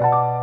Bye.